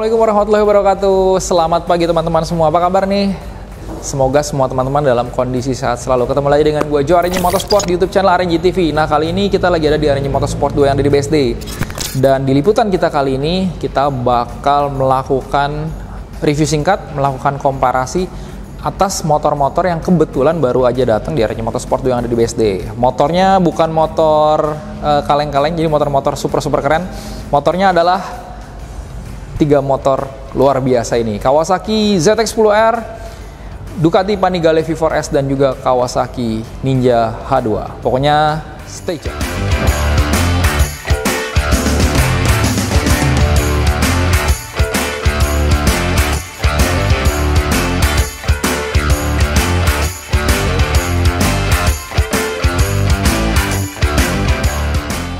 Assalamualaikum warahmatullahi wabarakatuh. Selamat pagi teman-teman semua. Apa kabar nih? Semoga semua teman-teman dalam kondisi sehat selalu. Ketemu lagi dengan gue Jo Arenji Motorsport di YouTube channel Arenji TV. Nah kali ini kita lagi ada di Arenji Motorsport 2 yang ada di BSD. Dan di liputan kita kali ini kita bakal melakukan review singkat, melakukan komparasi atas motor-motor yang kebetulan baru aja datang di Arenji Motorsport 2 yang ada di BSD. Motornya bukan motor eh, kaleng-kaleng, jadi motor-motor super-super keren. Motornya adalah tiga motor luar biasa ini. Kawasaki ZX-10R, Ducati Panigale V4S dan juga Kawasaki Ninja H2. Pokoknya stay tune.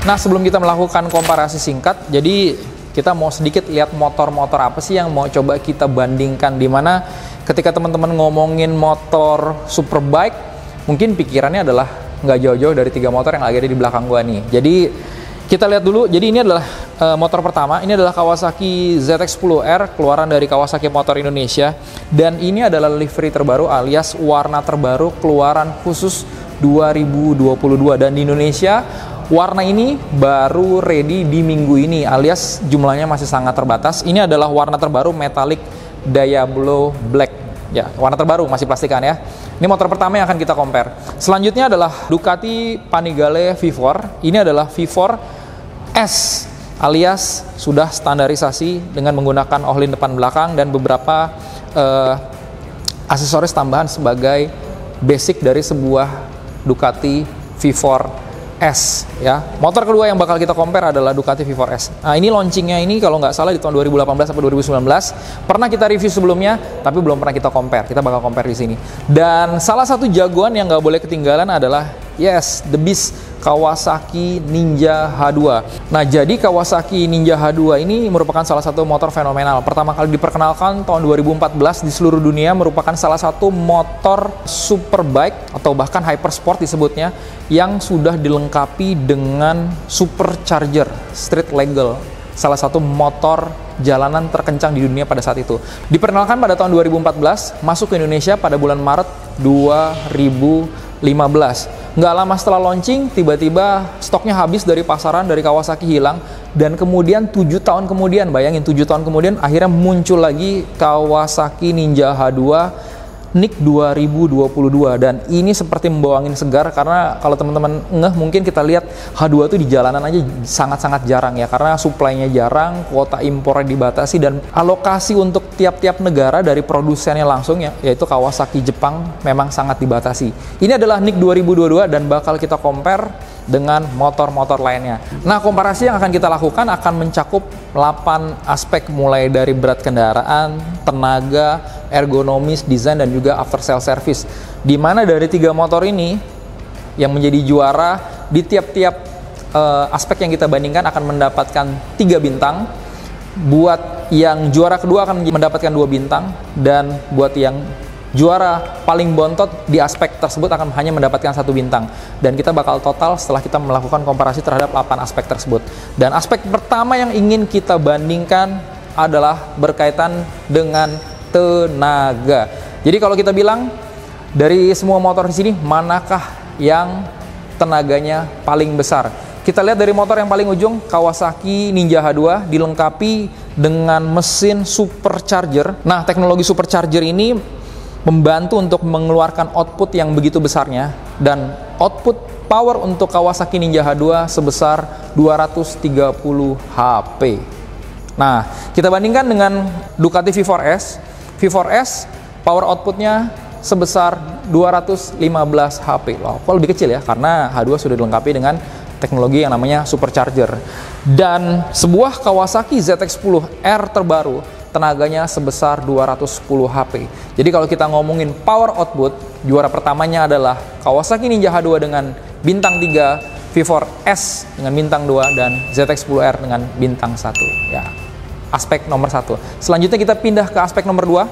Nah, sebelum kita melakukan komparasi singkat, jadi kita mau sedikit lihat motor-motor apa sih yang mau coba kita bandingkan di mana ketika teman-teman ngomongin motor superbike, mungkin pikirannya adalah nggak jauh-jauh dari tiga motor yang lagi ada di belakang gua nih. Jadi kita lihat dulu. Jadi ini adalah uh, motor pertama. Ini adalah Kawasaki ZX-10R keluaran dari Kawasaki Motor Indonesia dan ini adalah livery terbaru alias warna terbaru keluaran khusus 2022 dan di Indonesia warna ini baru ready di minggu ini alias jumlahnya masih sangat terbatas. Ini adalah warna terbaru metallic Diablo Black. Ya, warna terbaru masih plastikan ya. Ini motor pertama yang akan kita compare. Selanjutnya adalah Ducati Panigale V4. Ini adalah V4 S alias sudah standarisasi dengan menggunakan ohlin depan belakang dan beberapa uh, aksesoris tambahan sebagai basic dari sebuah Ducati V4 S ya. Motor kedua yang bakal kita compare adalah Ducati V4S. Nah, ini launchingnya ini kalau nggak salah di tahun 2018 atau 2019. Pernah kita review sebelumnya, tapi belum pernah kita compare. Kita bakal compare di sini. Dan salah satu jagoan yang nggak boleh ketinggalan adalah yes, the beast Kawasaki Ninja H2. Nah, jadi Kawasaki Ninja H2 ini merupakan salah satu motor fenomenal. Pertama kali diperkenalkan tahun 2014 di seluruh dunia merupakan salah satu motor superbike atau bahkan hypersport disebutnya yang sudah dilengkapi dengan supercharger street legal salah satu motor jalanan terkencang di dunia pada saat itu. Diperkenalkan pada tahun 2014, masuk ke Indonesia pada bulan Maret 2015 nggak lama setelah launching tiba-tiba stoknya habis dari pasaran dari Kawasaki hilang. Dan kemudian tujuh tahun kemudian bayangin tujuh tahun kemudian akhirnya muncul lagi Kawasaki Ninja H2 NIK 2022 dan ini seperti membawa angin segar karena kalau teman-teman ngeh mungkin kita lihat H2 itu di jalanan aja sangat-sangat jarang ya karena suplainya jarang, kuota impornya dibatasi dan alokasi untuk tiap-tiap negara dari produsennya langsung ya yaitu Kawasaki Jepang memang sangat dibatasi. Ini adalah NIK 2022 dan bakal kita compare dengan motor-motor lainnya. Nah, komparasi yang akan kita lakukan akan mencakup 8 aspek mulai dari berat kendaraan, tenaga, ergonomis, desain dan juga after sale service. Di mana dari tiga motor ini yang menjadi juara di tiap-tiap uh, aspek yang kita bandingkan akan mendapatkan tiga bintang. Buat yang juara kedua akan mendapatkan dua bintang dan buat yang juara paling bontot di aspek tersebut akan hanya mendapatkan satu bintang. Dan kita bakal total setelah kita melakukan komparasi terhadap 8 aspek tersebut. Dan aspek pertama yang ingin kita bandingkan adalah berkaitan dengan tenaga. Jadi kalau kita bilang dari semua motor di sini manakah yang tenaganya paling besar? Kita lihat dari motor yang paling ujung Kawasaki Ninja H2 dilengkapi dengan mesin supercharger. Nah teknologi supercharger ini membantu untuk mengeluarkan output yang begitu besarnya dan output power untuk Kawasaki Ninja H2 sebesar 230 HP. Nah, kita bandingkan dengan Ducati V4S. V4S power outputnya sebesar 215 HP. Wow, kok lebih kecil ya? Karena H2 sudah dilengkapi dengan teknologi yang namanya supercharger. Dan sebuah Kawasaki ZX-10R terbaru tenaganya sebesar 210 HP. Jadi kalau kita ngomongin power output, juara pertamanya adalah Kawasaki Ninja H2 dengan bintang 3, V4S dengan bintang 2 dan ZX-10R dengan bintang 1. Ya. Aspek nomor satu. Selanjutnya kita pindah ke aspek nomor 2.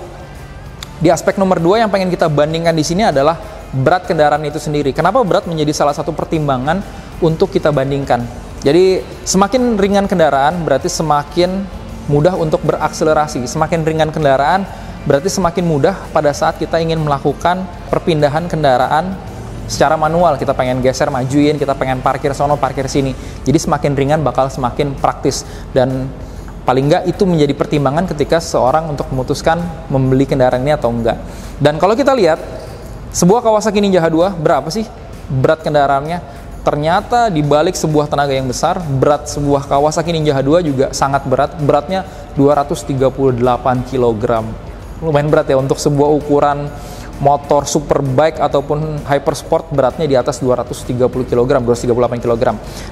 Di aspek nomor 2 yang pengen kita bandingkan di sini adalah berat kendaraan itu sendiri. Kenapa berat menjadi salah satu pertimbangan untuk kita bandingkan? Jadi semakin ringan kendaraan berarti semakin mudah untuk berakselerasi. Semakin ringan kendaraan, berarti semakin mudah pada saat kita ingin melakukan perpindahan kendaraan secara manual. Kita pengen geser, majuin, kita pengen parkir sono, parkir sini. Jadi semakin ringan bakal semakin praktis dan paling enggak itu menjadi pertimbangan ketika seorang untuk memutuskan membeli kendaraan ini atau enggak. Dan kalau kita lihat sebuah Kawasaki Ninja H2 berapa sih berat kendaraannya? Ternyata di balik sebuah tenaga yang besar, berat sebuah Kawasaki Ninja H2 juga sangat berat. Beratnya 238 kg. Lumayan berat ya untuk sebuah ukuran motor superbike ataupun hypersport beratnya di atas 230 kg, 238 kg.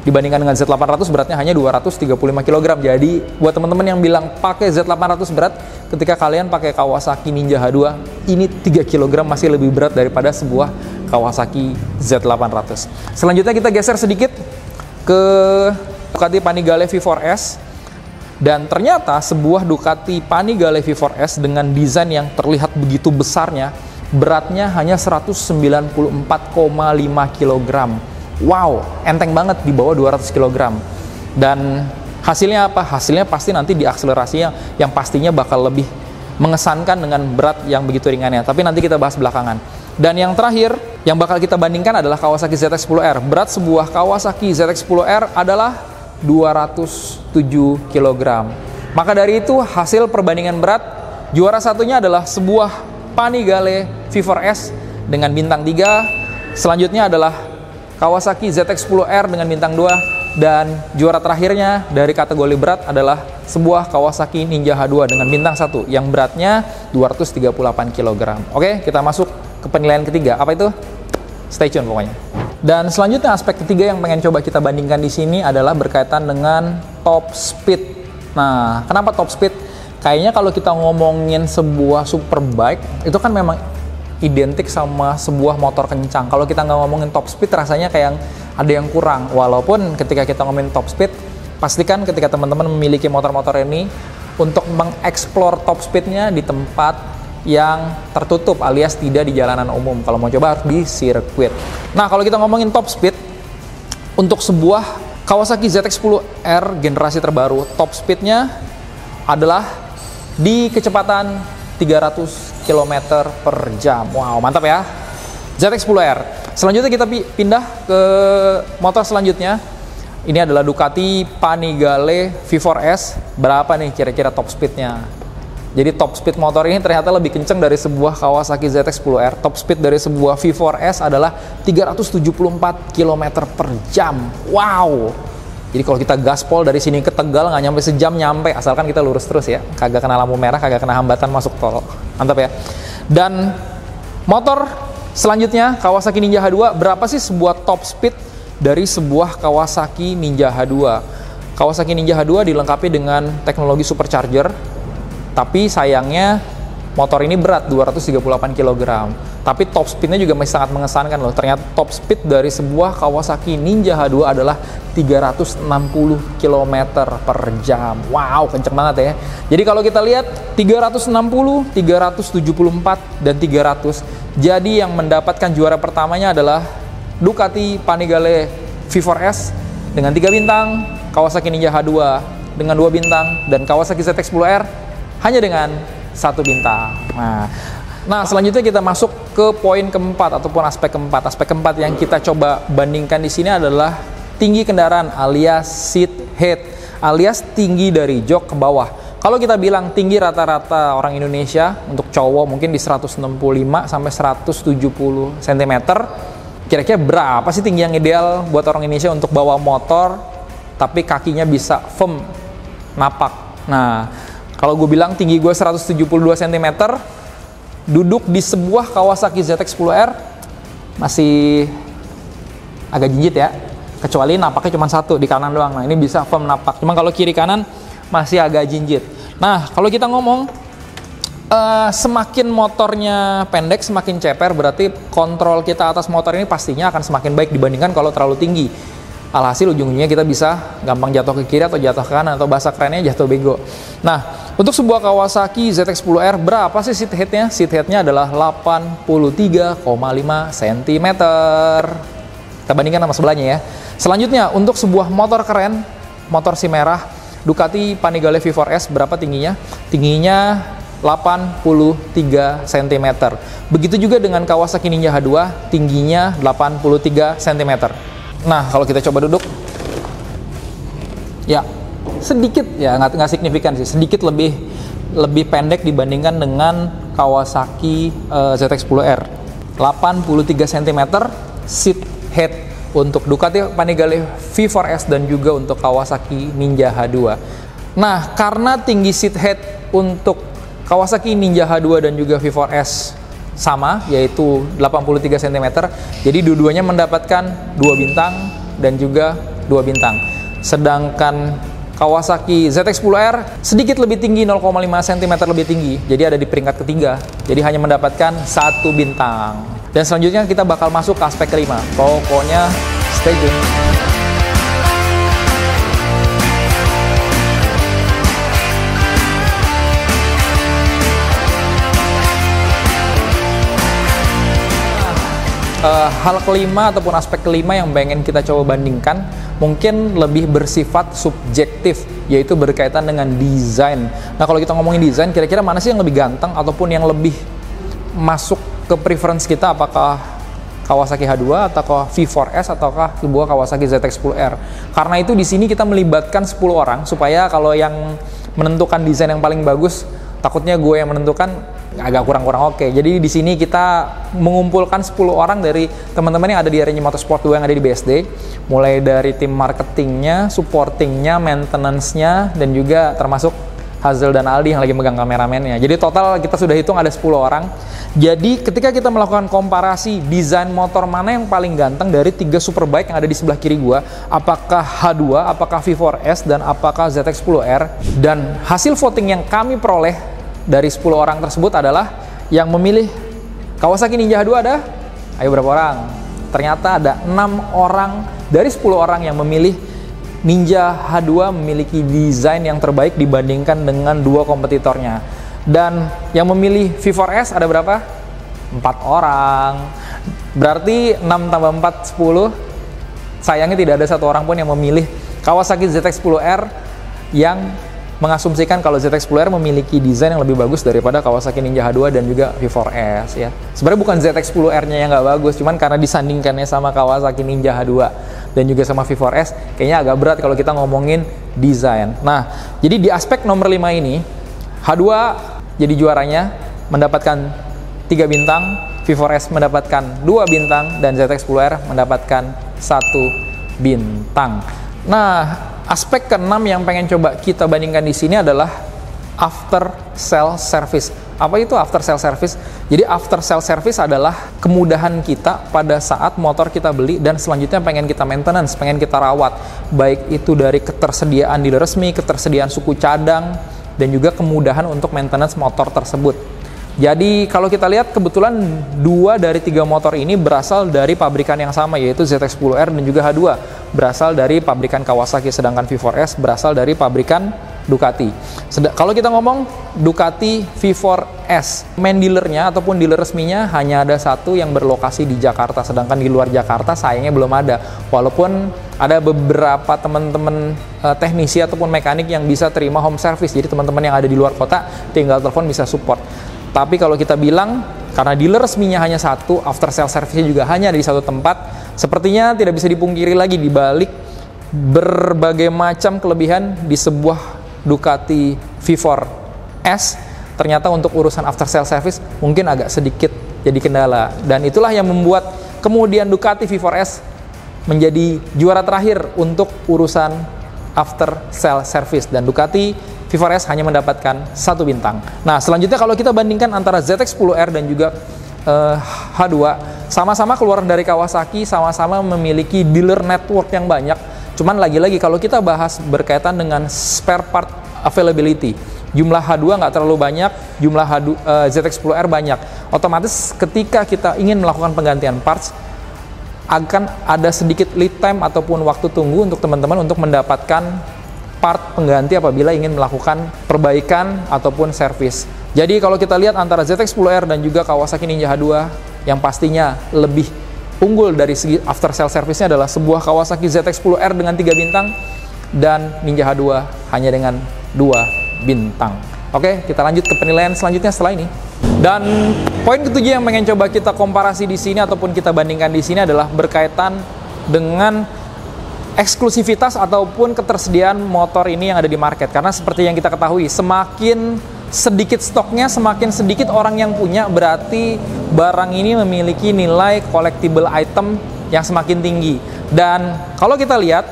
Dibandingkan dengan Z800 beratnya hanya 235 kg. Jadi buat teman-teman yang bilang pakai Z800 berat, ketika kalian pakai Kawasaki Ninja H2, ini 3 kg masih lebih berat daripada sebuah Kawasaki Z800. Selanjutnya kita geser sedikit ke Ducati Panigale V4S dan ternyata sebuah Ducati Panigale V4S dengan desain yang terlihat begitu besarnya beratnya hanya 194,5 kg. Wow, enteng banget di bawah 200 kg. Dan hasilnya apa? Hasilnya pasti nanti di akselerasinya yang pastinya bakal lebih mengesankan dengan berat yang begitu ringannya. Tapi nanti kita bahas belakangan. Dan yang terakhir, yang bakal kita bandingkan adalah Kawasaki ZX-10R. Berat sebuah Kawasaki ZX-10R adalah 207 kg. Maka dari itu, hasil perbandingan berat, juara satunya adalah sebuah Panigale V4S dengan bintang 3. Selanjutnya adalah Kawasaki ZX-10R dengan bintang 2 dan juara terakhirnya dari kategori berat adalah sebuah Kawasaki Ninja H2 dengan bintang 1 yang beratnya 238 kg. Oke, kita masuk ke penilaian ketiga. Apa itu? Stay tune pokoknya. Dan selanjutnya aspek ketiga yang pengen coba kita bandingkan di sini adalah berkaitan dengan top speed. Nah, kenapa top speed? kayaknya kalau kita ngomongin sebuah superbike itu kan memang identik sama sebuah motor kencang. Kalau kita nggak ngomongin top speed rasanya kayak ada yang kurang. Walaupun ketika kita ngomongin top speed, pastikan ketika teman-teman memiliki motor-motor ini untuk mengeksplor top speednya di tempat yang tertutup alias tidak di jalanan umum. Kalau mau coba harus di sirkuit. Nah kalau kita ngomongin top speed untuk sebuah Kawasaki ZX-10R generasi terbaru, top speednya adalah di kecepatan 300 km per jam. Wow, mantap ya. ZX-10R. Selanjutnya kita pindah ke motor selanjutnya. Ini adalah Ducati Panigale V4S. Berapa nih kira-kira top speednya? Jadi top speed motor ini ternyata lebih kenceng dari sebuah Kawasaki ZX-10R. Top speed dari sebuah V4S adalah 374 km per jam. Wow, jadi kalau kita gaspol dari sini ke Tegal nggak nyampe sejam nyampe, asalkan kita lurus terus ya, kagak kena lampu merah, kagak kena hambatan masuk tol, mantap ya. Dan motor selanjutnya Kawasaki Ninja H2, berapa sih sebuah top speed dari sebuah Kawasaki Ninja H2? Kawasaki Ninja H2 dilengkapi dengan teknologi supercharger, tapi sayangnya motor ini berat 238 kg tapi top speednya juga masih sangat mengesankan loh. Ternyata top speed dari sebuah Kawasaki Ninja H2 adalah 360 km per jam. Wow, kenceng banget ya. Jadi kalau kita lihat 360, 374, dan 300. Jadi yang mendapatkan juara pertamanya adalah Ducati Panigale V4S dengan 3 bintang, Kawasaki Ninja H2 dengan 2 bintang, dan Kawasaki ZX-10R hanya dengan satu bintang. Nah, Nah, selanjutnya kita masuk ke poin keempat ataupun aspek keempat. Aspek keempat yang kita coba bandingkan di sini adalah tinggi kendaraan alias seat height alias tinggi dari jok ke bawah. Kalau kita bilang tinggi rata-rata orang Indonesia untuk cowok mungkin di 165 sampai 170 cm. Kira-kira berapa sih tinggi yang ideal buat orang Indonesia untuk bawa motor tapi kakinya bisa firm napak. Nah, kalau gue bilang tinggi gue 172 cm, duduk di sebuah Kawasaki ZX-10R masih agak jinjit ya. Kecuali napaknya cuma satu di kanan doang. Nah ini bisa firm napak. Cuma kalau kiri kanan masih agak jinjit. Nah kalau kita ngomong uh, semakin motornya pendek semakin ceper berarti kontrol kita atas motor ini pastinya akan semakin baik dibandingkan kalau terlalu tinggi alhasil ujungnya kita bisa gampang jatuh ke kiri atau jatuh ke kanan atau bahasa kerennya jatuh bego. Nah, untuk sebuah Kawasaki ZX-10R berapa sih seat headnya? Seat headnya adalah 83,5 cm. Kita bandingkan sama sebelahnya ya. Selanjutnya, untuk sebuah motor keren, motor si merah Ducati Panigale V4S berapa tingginya? Tingginya 83 cm. Begitu juga dengan Kawasaki Ninja H2, tingginya 83 cm. Nah, kalau kita coba duduk, ya sedikit ya nggak nggak signifikan sih, sedikit lebih lebih pendek dibandingkan dengan Kawasaki uh, ZX10R. 83 cm seat head untuk Ducati Panigale V4S dan juga untuk Kawasaki Ninja H2. Nah, karena tinggi seat head untuk Kawasaki Ninja H2 dan juga V4S sama yaitu 83 cm. Jadi dua-duanya mendapatkan dua bintang dan juga dua bintang. Sedangkan Kawasaki ZX10R sedikit lebih tinggi 0,5 cm lebih tinggi. Jadi ada di peringkat ketiga. Jadi hanya mendapatkan satu bintang. Dan selanjutnya kita bakal masuk ke aspek kelima. Pokoknya stay tune. Uh, hal kelima ataupun aspek kelima yang pengen kita coba bandingkan mungkin lebih bersifat subjektif yaitu berkaitan dengan desain. Nah kalau kita ngomongin desain kira-kira mana sih yang lebih ganteng ataupun yang lebih masuk ke preference kita apakah Kawasaki H2 atau V4S ataukah sebuah Kawasaki ZX10R. Karena itu di sini kita melibatkan 10 orang supaya kalau yang menentukan desain yang paling bagus takutnya gue yang menentukan agak kurang-kurang oke. Jadi di sini kita mengumpulkan 10 orang dari teman-teman yang ada di area Motorsport 2 yang ada di BSD, mulai dari tim marketingnya, supportingnya, maintenance-nya, dan juga termasuk Hazel dan Aldi yang lagi megang kameramennya. Jadi total kita sudah hitung ada 10 orang. Jadi ketika kita melakukan komparasi desain motor mana yang paling ganteng dari tiga superbike yang ada di sebelah kiri gua, apakah H2, apakah V4S, dan apakah ZX10R, dan hasil voting yang kami peroleh dari 10 orang tersebut adalah yang memilih Kawasaki Ninja H2 ada? Ayo berapa orang? Ternyata ada 6 orang dari 10 orang yang memilih Ninja H2 memiliki desain yang terbaik dibandingkan dengan dua kompetitornya. Dan yang memilih V4S ada berapa? 4 orang. Berarti 6 tambah 4, 10. Sayangnya tidak ada satu orang pun yang memilih Kawasaki ZX-10R yang mengasumsikan kalau ZX10R memiliki desain yang lebih bagus daripada Kawasaki Ninja H2 dan juga V4S ya. Sebenarnya bukan ZX10R-nya yang nggak bagus, cuman karena disandingkannya sama Kawasaki Ninja H2 dan juga sama V4S, kayaknya agak berat kalau kita ngomongin desain. Nah, jadi di aspek nomor 5 ini, H2 jadi juaranya mendapatkan 3 bintang, V4S mendapatkan 2 bintang, dan ZX10R mendapatkan 1 bintang. Nah, Aspek keenam yang pengen coba kita bandingkan di sini adalah after sell service. Apa itu after sell service? Jadi after sell service adalah kemudahan kita pada saat motor kita beli dan selanjutnya pengen kita maintenance, pengen kita rawat. Baik itu dari ketersediaan dealer resmi, ketersediaan suku cadang, dan juga kemudahan untuk maintenance motor tersebut. Jadi kalau kita lihat kebetulan dua dari tiga motor ini berasal dari pabrikan yang sama yaitu ZX10R dan juga H2 berasal dari pabrikan Kawasaki sedangkan V4S berasal dari pabrikan Ducati. Sed kalau kita ngomong Ducati V4S, main dealernya ataupun dealer resminya hanya ada satu yang berlokasi di Jakarta, sedangkan di luar Jakarta sayangnya belum ada. Walaupun ada beberapa teman-teman uh, teknisi ataupun mekanik yang bisa terima home service, jadi teman-teman yang ada di luar kota tinggal telepon bisa support. Tapi kalau kita bilang karena dealer resminya hanya satu, after sale service juga hanya ada di satu tempat, sepertinya tidak bisa dipungkiri lagi di balik berbagai macam kelebihan di sebuah Ducati V4S ternyata untuk urusan after sale service mungkin agak sedikit jadi kendala. Dan itulah yang membuat kemudian Ducati V4S menjadi juara terakhir untuk urusan after sale service. Dan Ducati V4S hanya mendapatkan satu bintang. Nah, selanjutnya kalau kita bandingkan antara ZX10R dan juga uh, eh, H2, sama-sama keluar dari Kawasaki, sama-sama memiliki dealer network yang banyak. Cuman lagi-lagi kalau kita bahas berkaitan dengan spare part availability, jumlah H2 nggak terlalu banyak, jumlah H2, uh, ZX10R banyak. Otomatis ketika kita ingin melakukan penggantian parts, akan ada sedikit lead time ataupun waktu tunggu untuk teman-teman untuk mendapatkan part pengganti apabila ingin melakukan perbaikan ataupun servis. Jadi kalau kita lihat antara ZX10R dan juga Kawasaki Ninja H2 yang pastinya lebih unggul dari segi after sale service-nya adalah sebuah Kawasaki ZX10R dengan 3 bintang dan Ninja H2 hanya dengan dua bintang. Oke, kita lanjut ke penilaian selanjutnya setelah ini. Dan poin ketujuh yang pengen coba kita komparasi di sini ataupun kita bandingkan di sini adalah berkaitan dengan eksklusivitas ataupun ketersediaan motor ini yang ada di market. Karena seperti yang kita ketahui, semakin sedikit stoknya, semakin sedikit orang yang punya, berarti barang ini memiliki nilai collectible item yang semakin tinggi. Dan kalau kita lihat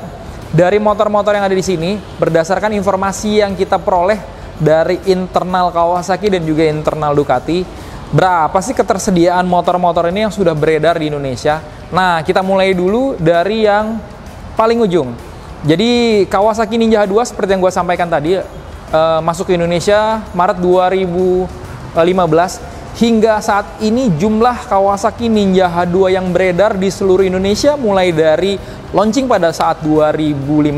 dari motor-motor yang ada di sini, berdasarkan informasi yang kita peroleh dari internal Kawasaki dan juga internal Ducati berapa sih ketersediaan motor-motor ini yang sudah beredar di Indonesia nah kita mulai dulu dari yang paling ujung jadi Kawasaki Ninja 2 seperti yang gue sampaikan tadi uh, masuk ke Indonesia Maret 2015 hingga saat ini jumlah Kawasaki Ninja H2 yang beredar di seluruh Indonesia mulai dari launching pada saat 2015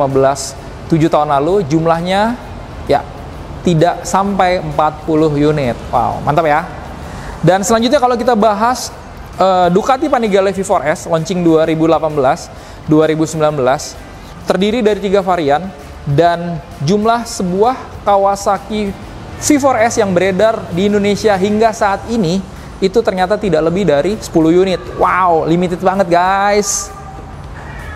7 tahun lalu jumlahnya ya tidak sampai 40 unit. Wow, mantap ya. Dan selanjutnya kalau kita bahas uh, Ducati Panigale V4S launching 2018, 2019 terdiri dari tiga varian dan jumlah sebuah Kawasaki V4S yang beredar di Indonesia hingga saat ini itu ternyata tidak lebih dari 10 unit. Wow, limited banget guys.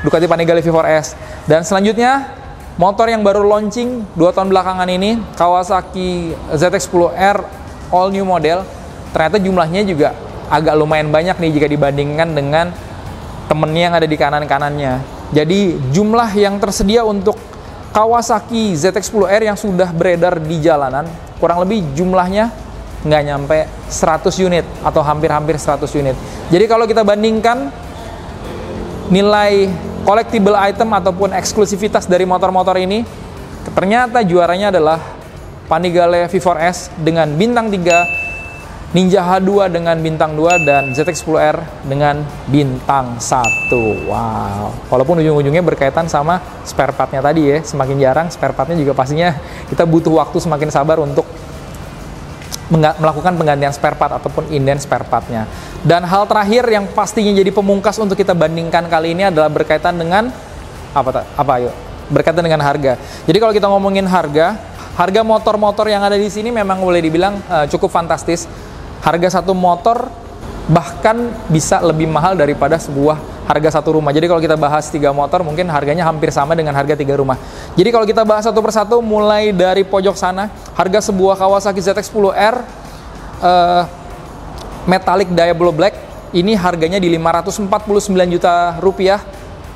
Ducati Panigale V4S. Dan selanjutnya Motor yang baru launching 2 tahun belakangan ini, Kawasaki ZX-10R all new model, ternyata jumlahnya juga agak lumayan banyak nih jika dibandingkan dengan temennya yang ada di kanan-kanannya. Jadi jumlah yang tersedia untuk Kawasaki ZX-10R yang sudah beredar di jalanan, kurang lebih jumlahnya nggak nyampe 100 unit atau hampir-hampir 100 unit. Jadi kalau kita bandingkan nilai collectible item ataupun eksklusivitas dari motor-motor ini ternyata juaranya adalah Panigale V4S dengan bintang 3 Ninja H2 dengan bintang 2 dan ZX-10R dengan bintang 1 wow walaupun ujung-ujungnya berkaitan sama spare partnya tadi ya semakin jarang spare partnya juga pastinya kita butuh waktu semakin sabar untuk melakukan penggantian spare part ataupun inden spare partnya. Dan hal terakhir yang pastinya jadi pemungkas untuk kita bandingkan kali ini adalah berkaitan dengan apa apa ayo berkaitan dengan harga. Jadi kalau kita ngomongin harga, harga motor-motor yang ada di sini memang boleh dibilang uh, cukup fantastis. Harga satu motor bahkan bisa lebih mahal daripada sebuah harga satu rumah. Jadi kalau kita bahas tiga motor mungkin harganya hampir sama dengan harga tiga rumah. Jadi kalau kita bahas satu persatu mulai dari pojok sana, harga sebuah Kawasaki ZX-10R uh, metallic Diablo Black ini harganya di 549 juta rupiah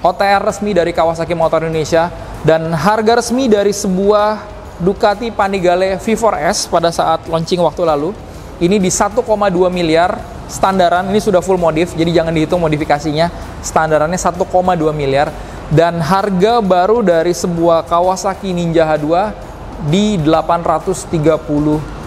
OTR resmi dari Kawasaki Motor Indonesia dan harga resmi dari sebuah Ducati Panigale V4S pada saat launching waktu lalu ini di 1,2 miliar standaran ini sudah full modif jadi jangan dihitung modifikasinya. Standarannya 1,2 miliar. Dan harga baru dari sebuah Kawasaki Ninja H2 di 830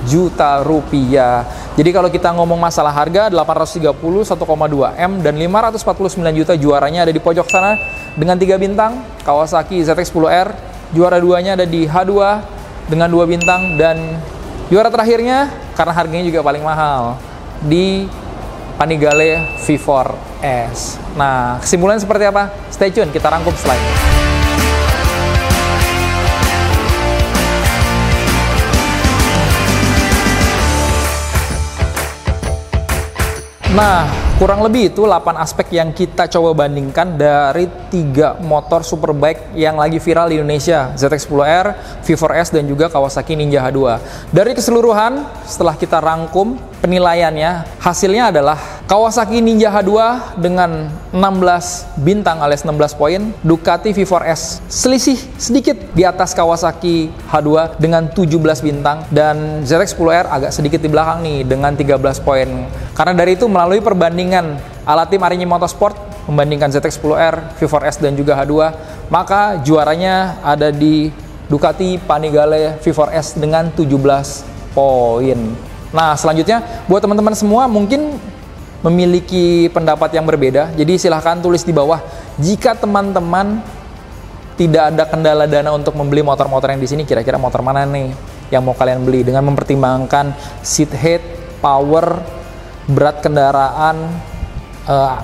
juta rupiah. Jadi kalau kita ngomong masalah harga 830 1,2 M dan 549 juta juaranya ada di pojok sana dengan tiga bintang. Kawasaki ZX-10R juara duanya ada di H2 dengan dua bintang. Dan juara terakhirnya karena harganya juga paling mahal di Panigale V4S. Nah, kesimpulannya seperti apa? Stay tune, kita rangkum slide. Nah, kurang lebih itu 8 aspek yang kita coba bandingkan dari tiga motor superbike yang lagi viral di Indonesia, ZX-10R, V4S, dan juga Kawasaki Ninja H2. Dari keseluruhan, setelah kita rangkum penilaiannya, hasilnya adalah Kawasaki Ninja H2 dengan 16 bintang alias 16 poin, Ducati V4S selisih sedikit di atas Kawasaki H2 dengan 17 bintang dan ZX-10R agak sedikit di belakang nih dengan 13 poin. Karena dari itu melalui perbandingan alat tim Arini Motorsport membandingkan ZX-10R, V4S dan juga H2, maka juaranya ada di Ducati Panigale V4S dengan 17 poin. Nah, selanjutnya buat teman-teman semua mungkin memiliki pendapat yang berbeda. Jadi silahkan tulis di bawah jika teman-teman tidak ada kendala dana untuk membeli motor-motor yang di sini, kira-kira motor mana nih yang mau kalian beli dengan mempertimbangkan seat height, power, berat kendaraan, uh,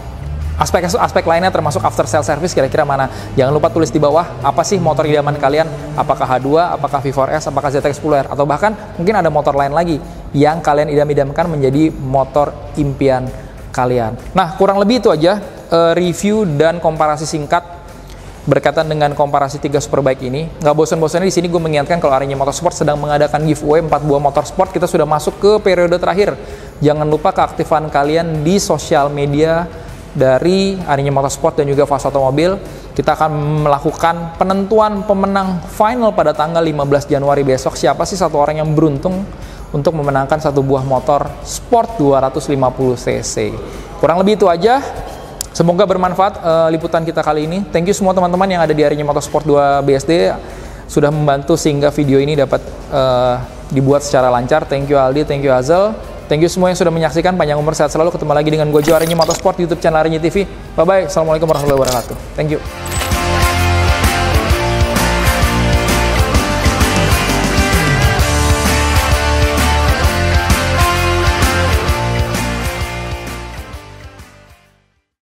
aspek-aspek lainnya termasuk after sale service kira-kira mana. Jangan lupa tulis di bawah apa sih motor idaman kalian, apakah H2, apakah V4S, apakah ZX10R atau bahkan mungkin ada motor lain lagi yang kalian idam-idamkan menjadi motor impian kalian. Nah, kurang lebih itu aja uh, review dan komparasi singkat berkaitan dengan komparasi tiga superbike ini. Nggak bosan-bosannya di sini gue mengingatkan kalau Arinya Motorsport sedang mengadakan giveaway 4 buah motorsport. Kita sudah masuk ke periode terakhir. Jangan lupa keaktifan kalian di sosial media dari Arinya Motorsport dan juga Fast Automobil. Kita akan melakukan penentuan pemenang final pada tanggal 15 Januari besok. Siapa sih satu orang yang beruntung untuk memenangkan satu buah motor sport 250 cc. Kurang lebih itu aja. Semoga bermanfaat uh, liputan kita kali ini. Thank you semua teman-teman yang ada di Arinya Motorsport 2 BSD sudah membantu sehingga video ini dapat uh, dibuat secara lancar. Thank you Aldi, thank you Hazel. Thank you semua yang sudah menyaksikan. Panjang umur sehat selalu. Ketemu lagi dengan gue Arinya Motorsport YouTube channel Arinya TV. Bye bye. Assalamualaikum warahmatullahi wabarakatuh. Thank you.